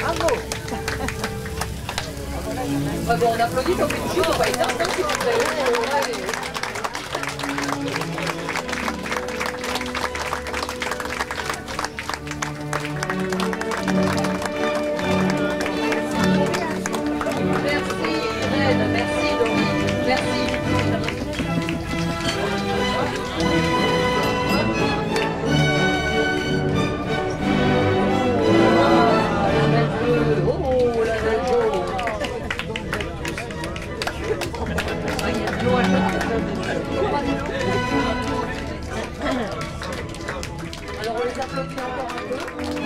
Bravo Bravo, on applaudit comme une chute, on va éteindre, si vous voulez. Alors on les applaudit encore un peu.